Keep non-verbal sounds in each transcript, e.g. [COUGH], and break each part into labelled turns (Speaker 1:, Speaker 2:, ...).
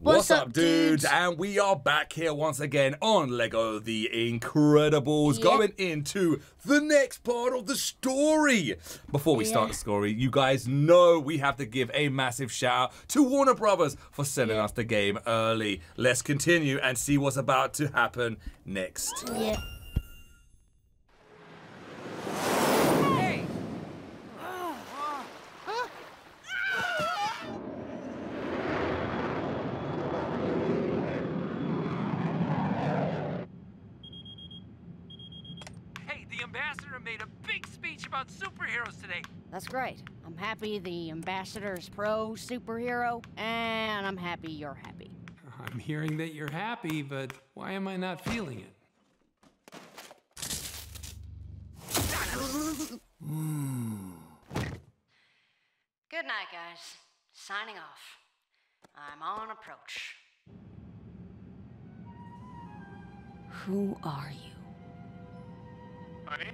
Speaker 1: What's up, dudes?
Speaker 2: dudes? And we are back here once again on Lego The Incredibles, going into the next part of the story. Before we start the story, you guys know we have to give a massive shout out to Warner Brothers for sending us the game early. Let's continue and see what's about to happen next.
Speaker 1: Yeah.
Speaker 3: Hey, the ambassador made a big speech about superheroes today.
Speaker 4: That's great. I'm happy the ambassador's pro superhero, and I'm happy you're happy.
Speaker 5: I'm hearing that you're happy, but why am I not feeling it? [LAUGHS]
Speaker 4: Good night, guys. Signing off. I'm on approach. Who are you?
Speaker 6: Honey?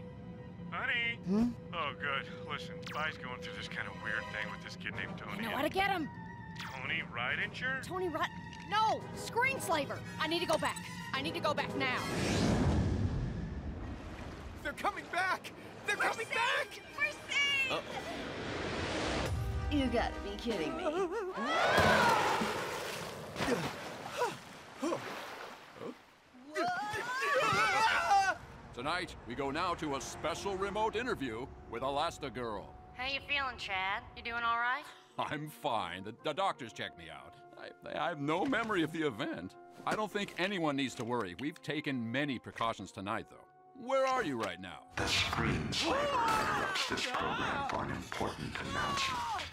Speaker 6: Honey? Hmm? Oh, good. Listen, Vi's going through this kind of weird thing with this kid named Tony.
Speaker 4: know how to get him.
Speaker 6: Tony Rydinger?
Speaker 4: Tony Rut. No! Screenslaver! I need to go back. I need to go back now.
Speaker 6: They're coming back! They're coming back! Uh.
Speaker 4: You gotta be kidding me. [LAUGHS] [GASPS]
Speaker 7: Tonight, we go now to a special remote interview with Elastigirl.
Speaker 4: How you feeling, Chad? You doing all right?
Speaker 7: I'm fine. The, the doctors checked me out. I, I have no memory of the event. I don't think anyone needs to worry. We've taken many precautions tonight, though. Where are you right now?
Speaker 8: The screenslaver interrupts this program for an important announcement.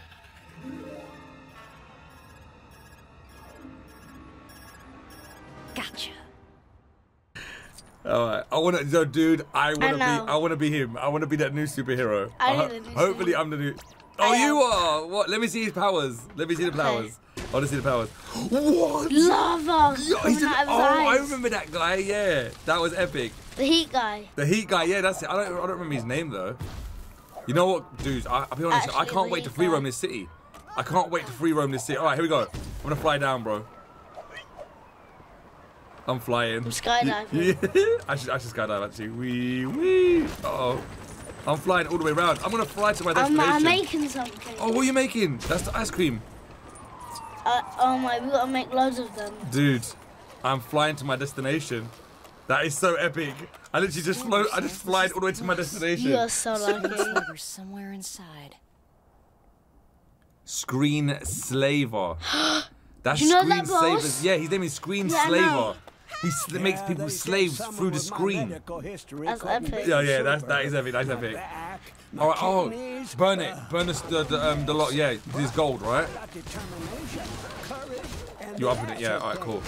Speaker 2: All right, I want to, dude. I want to be. I want to be him. I want to be that new superhero.
Speaker 1: I
Speaker 2: ho-
Speaker 1: need the new
Speaker 2: hopefully. I'm the new. Oh,
Speaker 1: I
Speaker 2: you
Speaker 1: am.
Speaker 2: are. What? Let me see his powers. Let me see the powers. I want to see the powers. What?
Speaker 1: Lava
Speaker 2: Yo, he's an,
Speaker 1: out of his
Speaker 2: oh, I remember that guy. Yeah, that was epic.
Speaker 1: The heat guy.
Speaker 2: The Heat guy. Yeah, that's it. I don't. I don't remember his name though. You know what, dudes? I, I'll be honest. I can't wait to free
Speaker 1: guy.
Speaker 2: roam this city. I can't wait to free roam this city. All right, here we go. I'm gonna fly down, bro. I'm flying.
Speaker 1: I'm skydiving. [LAUGHS]
Speaker 2: I should, I should skydive actually. Wee wee. Uh oh. I'm flying all the way around. I'm gonna fly to my
Speaker 1: I'm,
Speaker 2: destination.
Speaker 1: I'm making something.
Speaker 2: oh, what are you making? That's the ice cream,
Speaker 1: Uh, oh my, we gotta make loads of them.
Speaker 2: dude. I'm flying to my destination. That is so epic. I literally just float. I just flied all the way to my destination.
Speaker 1: You are so lucky.
Speaker 4: Screenslaver's somewhere inside.
Speaker 2: Screen Slaver. [GASPS] That's
Speaker 1: you know
Speaker 2: Screen
Speaker 1: that, boss?
Speaker 2: Slaver's. Yeah, his name is Screen
Speaker 1: Yeah, I
Speaker 2: Slaver.
Speaker 1: Know.
Speaker 2: He s- makes people slaves through the screen.
Speaker 1: That's epic.
Speaker 2: Yeah, yeah, that's that is epic. That's epic. All right, oh, burn it, burn the the, the um the lot. Yeah, this is gold, right? You up in it? Yeah. All right, cool.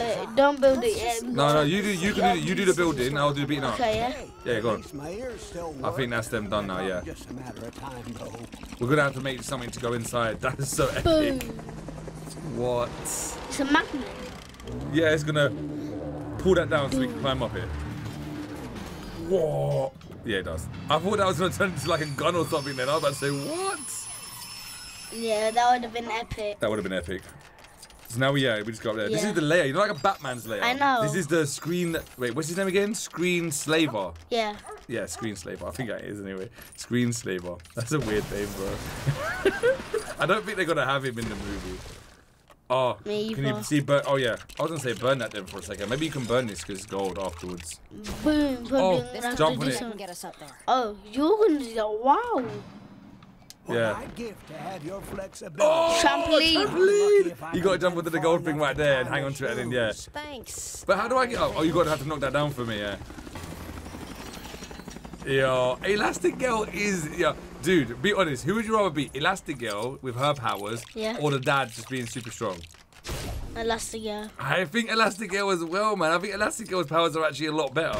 Speaker 1: Uh, don't build it yet.
Speaker 2: No, no, you do. You can do. You do the building. I'll do the beating up.
Speaker 1: Okay, yeah.
Speaker 2: Yeah, go on. I think that's them done now. Yeah. We're gonna have to make something to go inside. [LAUGHS] That is so
Speaker 1: Boom.
Speaker 2: epic. What?
Speaker 1: It's a magnet.
Speaker 2: Yeah, it's gonna pull that down so we can climb up here. Whoa. Yeah, it does. I thought that was gonna turn into like a gun or something. Then I was about to say what?
Speaker 1: Yeah, that would have been epic.
Speaker 2: That would have been epic. So now we yeah, we just go up there. This is the layer. You know, like a Batman's layer.
Speaker 1: I know.
Speaker 2: This is the screen. Wait, what's his name again? Screen Slaver.
Speaker 1: Yeah.
Speaker 2: Yeah, Screen Slaver. I think that is anyway. Screen Slaver. [LAUGHS] That's a weird name, bro. [LAUGHS] I don't think they're gonna have him in the movie. Oh,
Speaker 1: Maybe.
Speaker 2: can you see burn? Oh yeah, I was gonna say burn that then for a second. Maybe you can burn this because it's gold afterwards.
Speaker 1: Boom. Boom.
Speaker 2: Oh,
Speaker 1: boom.
Speaker 2: Jump on it.
Speaker 4: get us up there.
Speaker 1: Oh, you're gonna do that. Wow.
Speaker 2: Yeah.
Speaker 1: Oh, trampoline.
Speaker 2: Trampoline! You gotta jump onto the gold thing right there and hang on to it and then yeah.
Speaker 4: Thanks.
Speaker 2: But how do I get up? Oh, you gotta have to knock that down for me, yeah. Yo, Elastic Girl is yeah, dude. Be honest. Who would you rather be, Elastic Girl with her powers,
Speaker 1: Yeah.
Speaker 2: or the dad just being super strong?
Speaker 1: Elastigirl.
Speaker 2: I think Elastic Girl as well, man. I think Elastic Girl's powers are actually a lot better.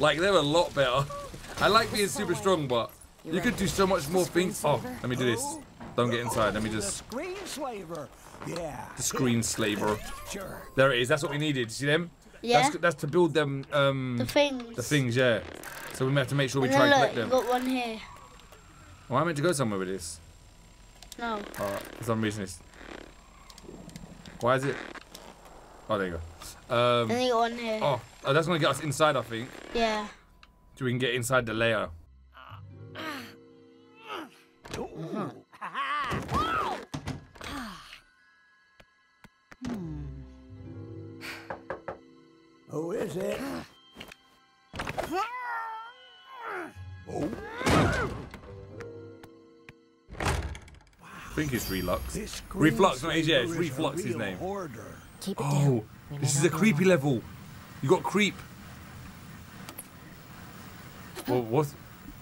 Speaker 2: Like they're a lot better. [LAUGHS] I like being super strong, but you could do so much more things. Oh, let me do this. Don't get inside. Let me just
Speaker 9: Screen slaver. Yeah.
Speaker 2: the screen slaver.
Speaker 9: Sure.
Speaker 2: There it is. That's what we needed. See them?
Speaker 1: Yeah.
Speaker 2: That's, that's to build them. Um,
Speaker 1: The things.
Speaker 2: The things, yeah. So we have to make sure we
Speaker 1: And
Speaker 2: try
Speaker 1: then
Speaker 2: and collect
Speaker 1: look,
Speaker 2: them.
Speaker 1: you got one here.
Speaker 2: Well, I'm meant to go somewhere with this.
Speaker 1: No.
Speaker 2: Uh, for some reason, it's. Why is it? Oh, there you go. Um,
Speaker 1: And you got one here.
Speaker 2: oh, oh, that's gonna get us inside, I think.
Speaker 1: Yeah.
Speaker 2: So we can get inside the layer.
Speaker 9: Who is it?
Speaker 2: I think it's Relux.
Speaker 9: This
Speaker 2: Reflux, not
Speaker 9: Screensaver
Speaker 2: yeah, it's
Speaker 9: is
Speaker 2: Reflux his name.
Speaker 4: Keep it.
Speaker 2: Oh,
Speaker 4: We
Speaker 2: this is a creepy
Speaker 4: know.
Speaker 2: level. You got creep. Well, what?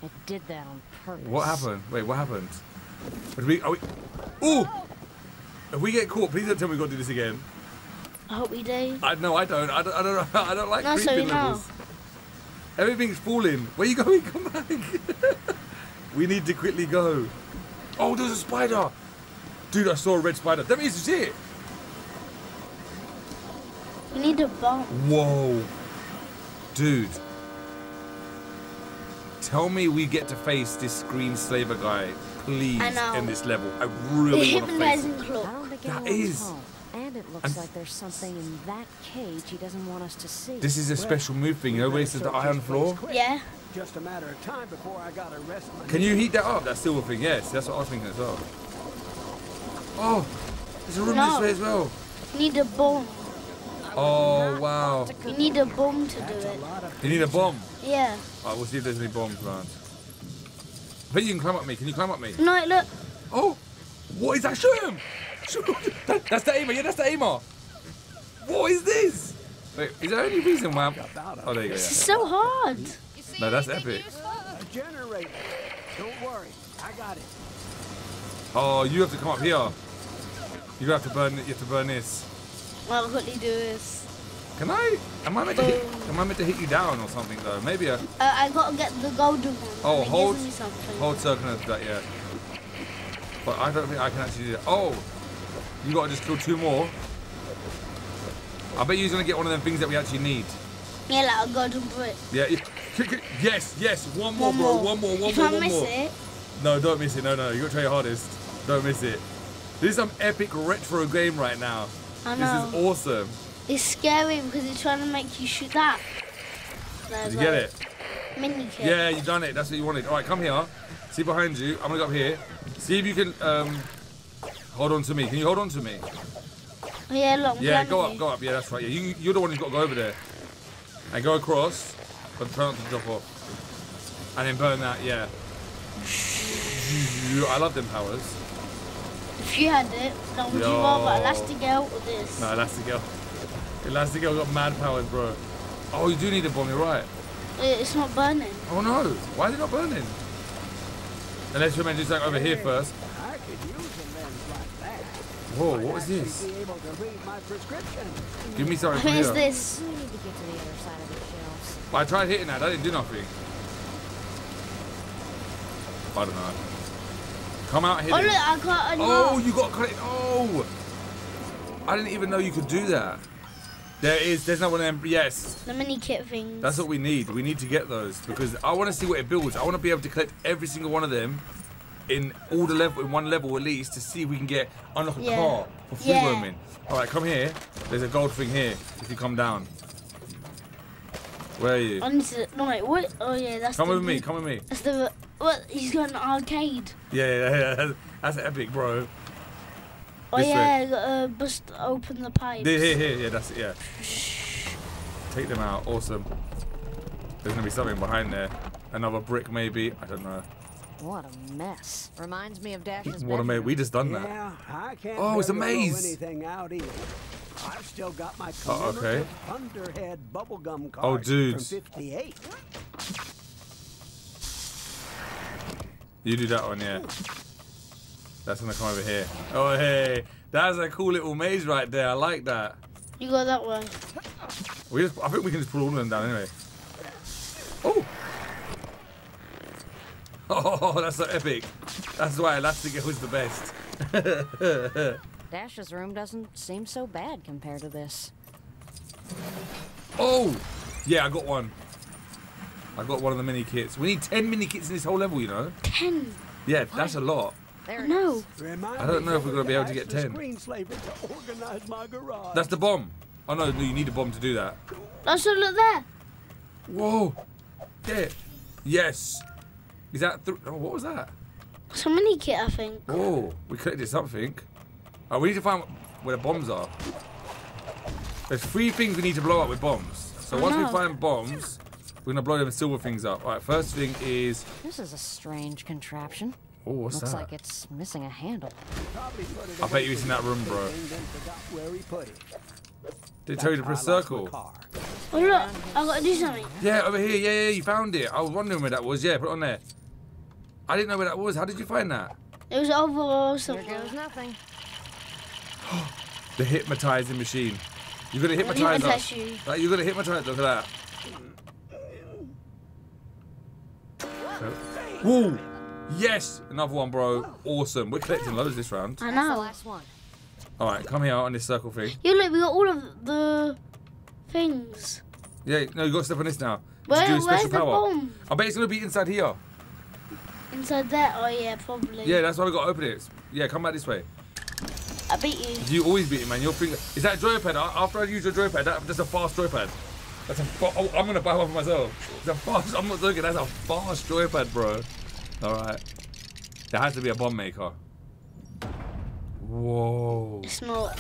Speaker 4: It did that on purpose.
Speaker 2: What happened? Wait, what happened? Did we? Are we? Ooh! If we get caught, please don't tell me we've got to do this again.
Speaker 1: I hope we do.
Speaker 2: I no, I don't. I don't. I don't. [LAUGHS] I don't like
Speaker 1: No, so you know.
Speaker 2: Everything's falling. Where you going? [LAUGHS] Come back. we need to quickly go. Oh, there's a spider. Dude, I saw a red spider. That means it's it.
Speaker 1: We need a bomb.
Speaker 2: Whoa. Dude. Tell me we get to face this screenslaver guy, please, in this level. I really [LAUGHS] want to face him.
Speaker 1: hypnotizing
Speaker 4: I
Speaker 1: claw.
Speaker 4: don't think
Speaker 2: That is-
Speaker 4: home. And it looks
Speaker 2: And-
Speaker 4: like there's something in that cage he doesn't want us to see.
Speaker 2: This is a special move thing, you know, where it says the iron floor.
Speaker 1: Yeah.
Speaker 9: Just a matter of time before I got arrested.
Speaker 2: Can you heat that up, that silver thing? Yes, that's what I was thinking as well. Oh, there's a room
Speaker 1: No.
Speaker 2: this way as well.
Speaker 1: We need a bomb.
Speaker 2: Oh, wow.
Speaker 1: We need a bomb to do it.
Speaker 2: You need a bomb.
Speaker 1: Yeah.
Speaker 2: Alright, we'll see if there's any bombs around. I think you can climb up me. Can you climb up me?
Speaker 1: No, look.
Speaker 2: Oh, what is that? Shoot him! Shoot him. That, that's the aimer. Yeah, that's the aimer. What is this? Wait, is there any reason why I'm... Oh, there you go,
Speaker 1: This is so hard.
Speaker 2: No, that's epic.
Speaker 9: A generator. Don't worry. I got it.
Speaker 2: Oh, you have to come up here. You have to burn. You have to burn this.
Speaker 1: I'll quickly do this.
Speaker 2: Can I? Am I meant to hit? Am I meant to hit you down or something though? Maybe a
Speaker 1: Uh, I gotta get the golden one.
Speaker 2: Oh, hold-
Speaker 1: Gives
Speaker 2: hold circle of that. Yeah. But I don't think I can actually do that. Oh, you gotta just kill two more. I bet you're gonna get one of them things that we actually need.
Speaker 1: Yeah, like a golden brick.
Speaker 2: Yeah. Yes, yes. One more,
Speaker 1: One
Speaker 2: bro.
Speaker 1: more.
Speaker 2: One more. One
Speaker 1: if
Speaker 2: more.
Speaker 1: I
Speaker 2: One
Speaker 1: miss
Speaker 2: more.
Speaker 1: it,
Speaker 2: No, don't miss it. No, no. You gotta try your hardest. Don't miss it. This is some epic retro game right now.
Speaker 1: I know.
Speaker 2: This is awesome.
Speaker 1: It's scary because it's trying to make you shoot that.
Speaker 2: Did you get it?
Speaker 1: Mini kit.
Speaker 2: Yeah, you done it. That's what you wanted. All right, come here. See behind you. I'm gonna go up here. See if you can um, hold on to me. Can you hold on to me?
Speaker 1: Oh, yeah, look.
Speaker 2: Yeah, go
Speaker 1: it.
Speaker 2: up, go up. Yeah, that's right. Yeah, you, you're the one who's got to go over there. And go across, but try not to drop off. And then burn that. Yeah. I love them powers.
Speaker 1: If you had it, then would you
Speaker 2: Yo.
Speaker 1: rather Elastigirl or this?
Speaker 2: No, Elastigirl. Elastigirl got mad powers, bro. Oh, you do need a bomb. You're right.
Speaker 1: It's not burning.
Speaker 2: Oh no! Why is it not burning? Unless you're meant to do something over here first.
Speaker 9: I could use a lens like that.
Speaker 2: Whoa, what was this?
Speaker 9: Be able to read my prescription.
Speaker 2: Give me something
Speaker 1: Where's
Speaker 2: here.
Speaker 1: this?
Speaker 4: We need to get to the other side of the shelves.
Speaker 2: I tried hitting that. That didn't do nothing. I don't know. Come out
Speaker 1: Oh, look, I got
Speaker 2: Oh, you got cut it. Oh, I didn't even know you could do that. There is. There's no one of them. Yes,
Speaker 1: The mini kit things.
Speaker 2: that's what we need. We need to get those because I want to see what it builds. I want to be able to collect every single one of them in all the level, in one level at least, to see if we can get unlock a
Speaker 1: Yeah.
Speaker 2: car for free
Speaker 1: Yeah.
Speaker 2: roaming. All right, come here. There's a gold thing here. If you come down. Where are you?
Speaker 1: To. No, wait, what? Oh, yeah, that's
Speaker 2: Come
Speaker 1: the.
Speaker 2: with me. Come with me.
Speaker 1: That's the. What? He's got an arcade.
Speaker 2: Yeah, yeah, yeah. That's, that's epic, bro.
Speaker 1: Oh,
Speaker 2: This
Speaker 1: yeah, you gotta uh, bust open the pipes.
Speaker 2: Here, here, here. Yeah, that's it. Yeah. Take them out. Awesome. There's gonna be something behind there. Another brick, maybe. I don't know.
Speaker 4: What a mess. Reminds me of Dash's
Speaker 2: What a
Speaker 4: mess.
Speaker 2: We just done that.
Speaker 9: Yeah, I can't.
Speaker 2: Oh, it's a maze.
Speaker 9: Anything out either. I've still got my
Speaker 2: Oh, okay.
Speaker 9: Thunderhead bubblegum card
Speaker 2: Oh, dudes.
Speaker 9: from '58.
Speaker 2: You do that one, yeah. That's gonna come over here. Oh, hey. That's a cool little maze right there. I like that.
Speaker 1: You got that one.
Speaker 2: We just, I think we can just pull all of them down anyway. Oh. Oh, [LAUGHS] that's so epic. That's why Elastigirl was the best. [LAUGHS]
Speaker 4: Dash's room doesn't seem so bad compared to this.
Speaker 2: Oh! Yeah, I got one. I got one of the mini kits. We need 10 mini kits in this whole level, you know?
Speaker 1: Ten.
Speaker 2: Yeah, that's a lot.
Speaker 4: There it
Speaker 1: No.
Speaker 4: is.
Speaker 2: I don't know if we're gonna be able to get 10.
Speaker 9: To my.
Speaker 2: That's the bomb. Oh no, no, you need a bomb to do that.
Speaker 1: Oh, that's what look there.
Speaker 2: Whoa. There. Yes. Is that th- oh, what was that?
Speaker 1: Some mini kit, I think.
Speaker 2: Oh, we collected something. Oh, we need to find where the bombs are. There's three things we need to blow up with bombs. So
Speaker 1: I
Speaker 2: once we find bombs, we're gonna blow them silver things up. All right, first thing is.
Speaker 4: This is a strange contraption.
Speaker 2: Oh, what's
Speaker 4: Looks
Speaker 2: that?
Speaker 4: like it's missing a handle.
Speaker 9: Probably put
Speaker 2: I bet you it's in that room, bro.
Speaker 9: and then forgot where he put it.
Speaker 2: Did it tell you to
Speaker 9: That's
Speaker 2: press
Speaker 9: how I lost my
Speaker 2: circle?
Speaker 9: car.
Speaker 1: Oh look, I gotta do something.
Speaker 2: Yeah, over here. Yeah, yeah, you found it. I was wondering where that was. Yeah, put it on there. I didn't know where that was. How did you find that?
Speaker 1: It was over
Speaker 4: Here
Speaker 1: somewhere.
Speaker 4: goes nothing. [GASPS]
Speaker 2: The hypnotizing machine. You're gonna
Speaker 1: Let me
Speaker 2: hypnotize
Speaker 1: hypnotize
Speaker 2: us.
Speaker 1: you.
Speaker 2: Like, you're gonna hypnotize. Look at that. Woo! Yes! Another one, bro. Awesome. We're collecting loads this round.
Speaker 1: I
Speaker 4: That's the
Speaker 1: know.
Speaker 4: last one.
Speaker 2: All right, come here on this circle thing.
Speaker 1: Yeah, look, we got all of the things.
Speaker 2: Yeah, no, you got to step on this now.
Speaker 1: Where, where's
Speaker 2: special
Speaker 1: the bomb?
Speaker 2: I bet it's gonna be inside here.
Speaker 1: Inside there? Oh yeah, probably.
Speaker 2: Yeah, that's why we gotta open it. Yeah, come back this way.
Speaker 1: I beat you.
Speaker 2: You always beat it, man. Your finger. Is that a joypad? After I use your joypad, that, that's a fast joypad. That's a. Fa- oh, I'm gonna buy one for myself. It's a fast. I'm not joking. That's a fast joypad, bro. All right. There has to be a bomb maker. Whoa!
Speaker 1: It's not.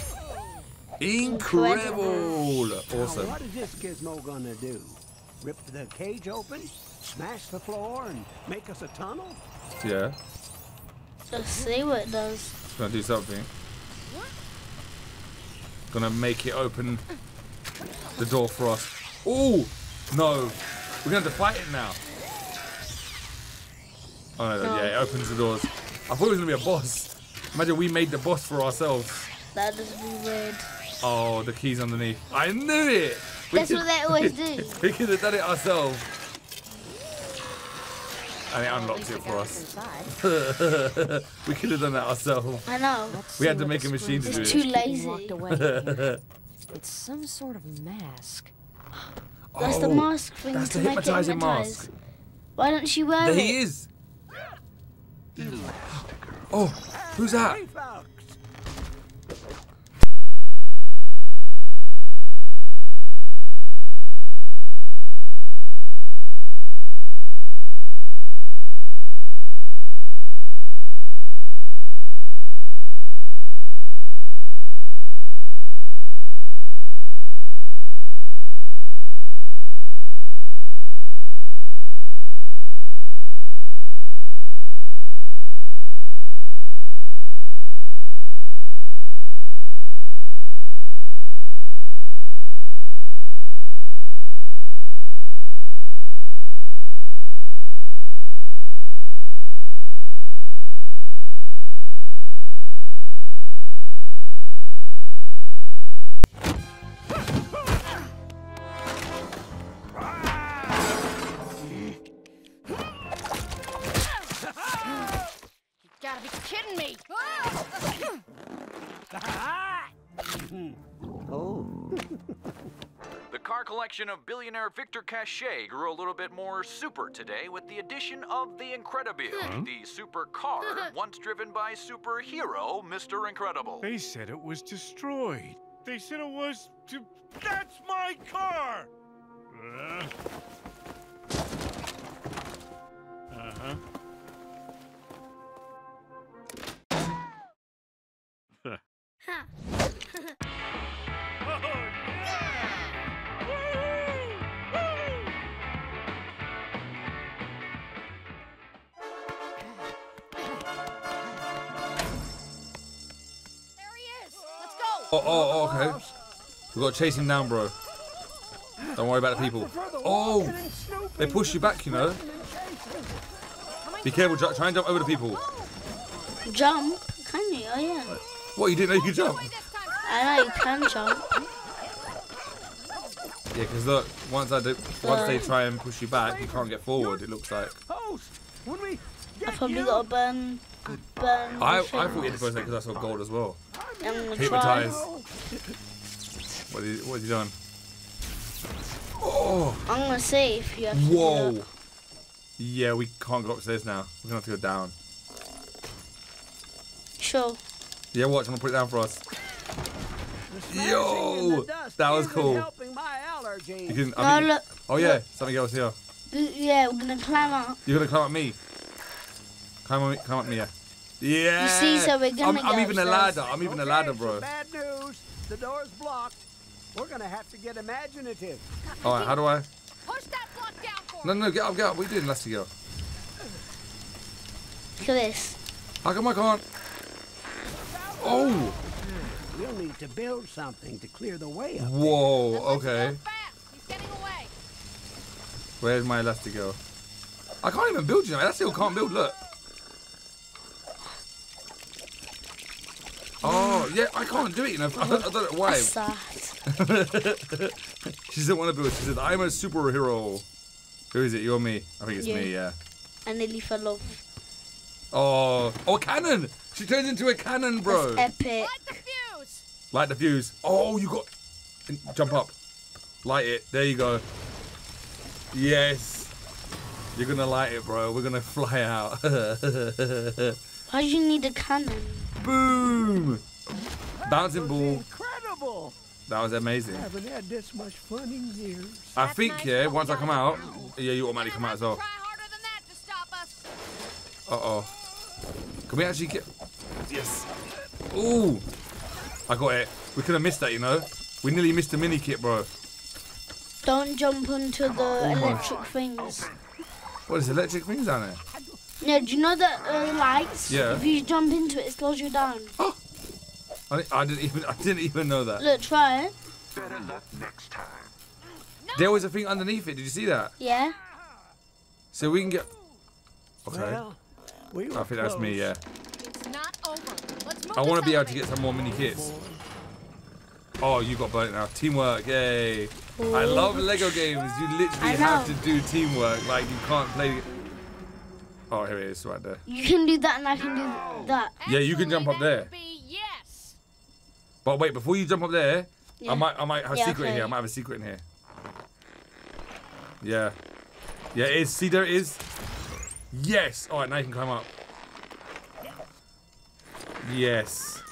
Speaker 2: Incredible!
Speaker 9: Now,
Speaker 2: Awesome.
Speaker 9: what is this gizmo gonna do? Rip the cage open? Smash the floor and make us a tunnel?
Speaker 2: Yeah.
Speaker 1: Let's see what it does.
Speaker 2: It's gonna do something. Gonna make it open the door for us. Oh no! We're gonna have to fight it now. Oh no,
Speaker 1: No.
Speaker 2: yeah, it opens the doors. I thought it was gonna be a boss. Imagine we made the boss for ourselves.
Speaker 1: That does be weird.
Speaker 2: Oh, the keys underneath. I knew it! We
Speaker 1: That's
Speaker 2: could-
Speaker 1: what they always do. [LAUGHS]
Speaker 2: we could have done it ourselves. And it
Speaker 4: At
Speaker 2: unlocked it for us. we could have done that ourselves.
Speaker 1: I know.
Speaker 4: Let's
Speaker 2: We had to make a machine to do
Speaker 1: It's
Speaker 2: it.
Speaker 1: too lazy.
Speaker 4: locked away in [LAUGHS] here. It's some sort of mask.
Speaker 1: That's the
Speaker 2: Oh,
Speaker 1: mask thing
Speaker 2: that's
Speaker 1: to
Speaker 2: the
Speaker 1: make it
Speaker 2: hypnotizing
Speaker 1: hypnotize.
Speaker 2: mask.
Speaker 1: Why don't she wear
Speaker 2: There
Speaker 1: it?
Speaker 2: he is. Oh, who's that?
Speaker 9: Oh,
Speaker 10: The car collection of billionaire Victor Cachet grew a little bit more super today with the addition of the Incredibile, the super car [LAUGHS] once driven by superhero Mr. Incredible.
Speaker 6: They said it was destroyed. They said it was to. That's my car! Uh Oh,
Speaker 2: oh, oh, okay. We've got to chase him down, bro. Don't worry about the people. Oh, they push you back, you know. Be careful, Try and jump over the people.
Speaker 1: Jump? Can you? Oh yeah.
Speaker 2: What, you didn't know you could jump?
Speaker 1: I know you can jump.
Speaker 2: Yeah, because look, once I do, once they try and push you back, you can't get forward. It looks like.
Speaker 9: host! When we
Speaker 1: I probably got to burn. Burn.
Speaker 2: I, I thought you for a second because I saw gold as well.
Speaker 1: I'm gonna
Speaker 2: Hypnotize.
Speaker 1: try.
Speaker 2: What is, what are you doing? Oh,
Speaker 1: I'm gonna see if you have to
Speaker 2: whoa. Yeah, we can't go upstairs now. We're gonna have to go down.
Speaker 1: Sure.
Speaker 2: Yeah, watch. I'm gonna put it down for us. Yo,
Speaker 9: in the dust
Speaker 2: that was cool. You can. I mean,
Speaker 1: look.
Speaker 2: oh yeah, something else here.
Speaker 1: Yeah, we're gonna climb up.
Speaker 2: You're gonna climb up me. Climb up me. Climb up me. Yeah. Yeah.
Speaker 1: You see, so we're gonna
Speaker 2: I'm, I'm
Speaker 1: go
Speaker 2: even a ladder. I'm even a ladder, bro.
Speaker 9: Bad news. The door's blocked. We're gonna have to get imaginative.
Speaker 2: All right. How do I?
Speaker 4: Push that block down for
Speaker 2: No, no, get up, get up. What are you doing, Lassie girl?
Speaker 1: Look at this.
Speaker 2: How come I can't? Oh.
Speaker 9: We'll need to build something to clear the way up.
Speaker 2: Whoa. Okay.
Speaker 4: fast. He's getting away.
Speaker 2: Where's my Elastigirl? I can't even build you. Elastigirl can't build. Look. Oh yeah, I can't do it. You know, I don't, I don't know why.
Speaker 1: Sad. [LAUGHS]
Speaker 2: she doesn't want to build. She says, "I'm a superhero." Who is it? You or me? I think it's
Speaker 1: Yeah.
Speaker 2: me. Yeah.
Speaker 1: I nearly fell off.
Speaker 2: Oh, oh, cannon! She turns into a cannon, bro.
Speaker 1: That's epic.
Speaker 4: Light the fuse.
Speaker 2: Light the fuse. Oh, you got. Jump up. Light it. There you go. Yes. You're gonna light it, bro. We're gonna fly out. [LAUGHS]
Speaker 1: Why do you need a cannon?
Speaker 2: Boom! Bouncing
Speaker 9: was
Speaker 2: ball.
Speaker 9: Incredible.
Speaker 2: That was
Speaker 9: I
Speaker 2: amazing.
Speaker 9: haven't had this much fun in years.
Speaker 2: I think, yeah, once I come out, yeah, you automatically come out as well.
Speaker 4: Try harder than that to stop us.
Speaker 2: Uh oh. Can we actually get. Yes. Ooh! I got it. We could have missed that, you know? We nearly missed the mini kit, bro.
Speaker 1: Don't jump onto the
Speaker 2: Oh
Speaker 1: electric things.
Speaker 2: What is electric things down there?
Speaker 1: Yeah, do you know that uh, lights?
Speaker 2: Yeah.
Speaker 1: If you jump into it, it slows you down.
Speaker 2: I, I didn't even I didn't even know that.
Speaker 1: Look, try it.
Speaker 8: Better luck next time.
Speaker 2: There was a thing underneath it. Did you see that?
Speaker 1: Yeah.
Speaker 2: So we can get. Okay.
Speaker 9: Well, we
Speaker 2: I think that's me. Yeah.
Speaker 4: It's not over. Let's move
Speaker 2: I want to be able to get some more mini kits. Oh, you got burnt now. Teamwork, yay! I love Lego games. You literally have to do teamwork. Like you can't play. Oh, here it is, right there.
Speaker 1: You can do that and I can do that.
Speaker 2: Yeah, you can jump up there.
Speaker 4: Would Be yes.
Speaker 2: But wait, before you jump up there,
Speaker 1: Yeah.
Speaker 2: I might, I might have a
Speaker 1: Yeah,
Speaker 2: secret in here. I might have a secret in here. Yeah, yeah, it is. See, there it is. Yes. All right, now you can climb up. Yes.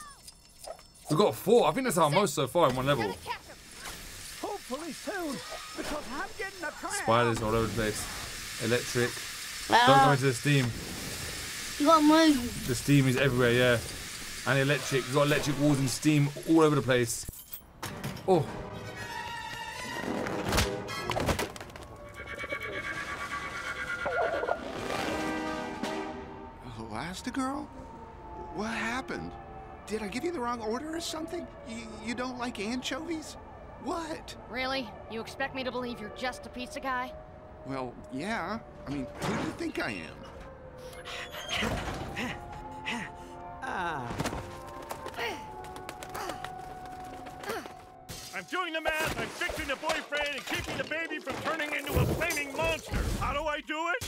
Speaker 2: We've got four. I think that's our most so far in one level.
Speaker 4: Gonna catch him.
Speaker 9: Hopefully soon, because I'm getting a cramp.
Speaker 2: Spiders all over the place. Electric. Don't go into the steam.
Speaker 1: you gotta move.
Speaker 2: The steam is everywhere, yeah. And electric. You've got electric walls and steam all over the place. Oh.
Speaker 11: Elastigirl? What happened? Did I give you the wrong order or something? You, you don't like anchovies? What?
Speaker 4: Really? You expect me to believe you're just a pizza guy?
Speaker 11: Well, yeah. I mean, who do you think I am?
Speaker 9: Ah,
Speaker 6: doing the math, I'm fixing the boyfriend and keeping the baby from turning into a flaming monster. How do I do it?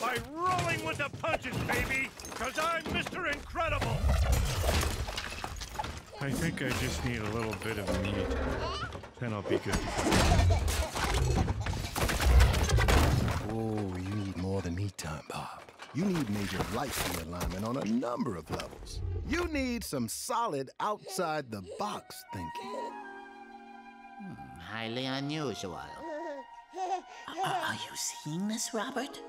Speaker 6: By rolling with the punches, baby, because I'm Mr. Incredible. I think I just need a little bit of meat. Then I'll be good.
Speaker 12: Oh, you need more than meat time, Bob. You need major life realignment on a number of levels. You need some solid outside the box thinking.
Speaker 13: Highly unusual. Are, are you seeing this, Robert?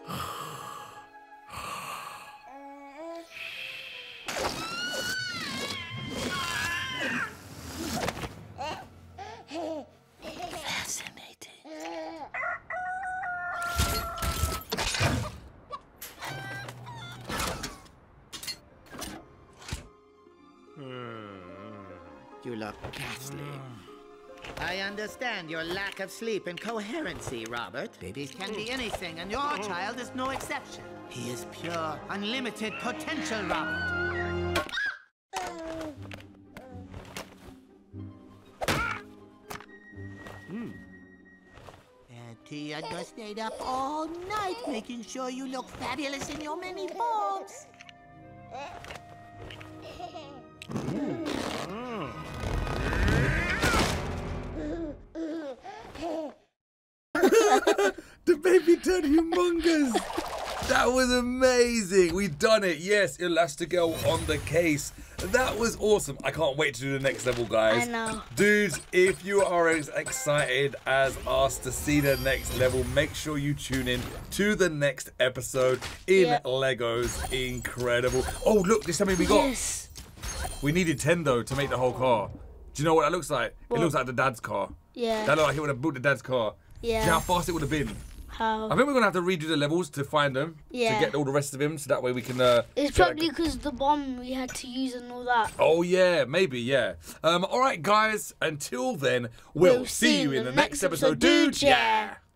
Speaker 13: Lack of sleep and coherency, Robert. Babies can hmm. be anything, and your child is no exception. He is pure, unlimited potential, Robert. Hmm. And Tia just stayed up all night making sure you look fabulous in your many forms. [LAUGHS] [LAUGHS]
Speaker 2: The baby turned humongous. That was amazing. We done it. Yes, Elastigirl on the case. That was awesome. I can't wait to do the next level, guys.
Speaker 1: I know.
Speaker 2: Dudes, if you are as excited as us to see the next level, make sure you tune in to the next episode in
Speaker 1: Yeah.
Speaker 2: Legos Incredible. Oh, look, this time we got.
Speaker 1: Yes.
Speaker 2: We needed 10 though to make the whole car. Do you know what that looks like?
Speaker 1: What?
Speaker 2: It looks like the dad's car.
Speaker 1: Yeah.
Speaker 2: That looked like he would have built the dad's car. Do you know
Speaker 1: Yeah.
Speaker 2: how fast it would have been?
Speaker 1: How?
Speaker 2: I think we're gonna have to redo the levels to find them
Speaker 1: Yeah.
Speaker 2: to get all the rest of him, so that way we can. Uh,
Speaker 1: It's probably because the bomb we had to use and all that.
Speaker 2: Oh yeah, maybe yeah. Um, all right, guys. Until then, we'll, see you in the next episode, dude. Yeah.